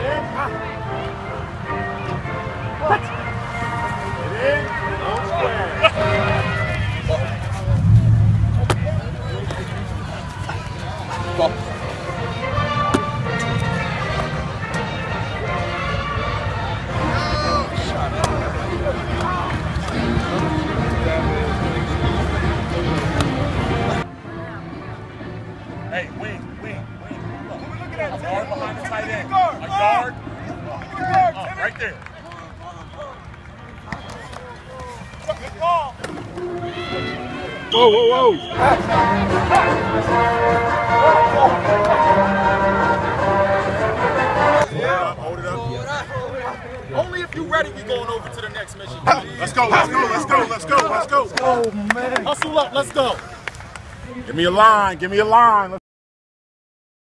Square. Hey, wing, wing. A guard behind the tight end. A guard. Oh, right there. Whoa, whoa, whoa. Hold it up. Only if you're ready, we going over to the next mission. Let's go, let's go, let's go, let's go, let's go. Oh, man. Hustle up, let's go. Give me a line, give me a line. Let's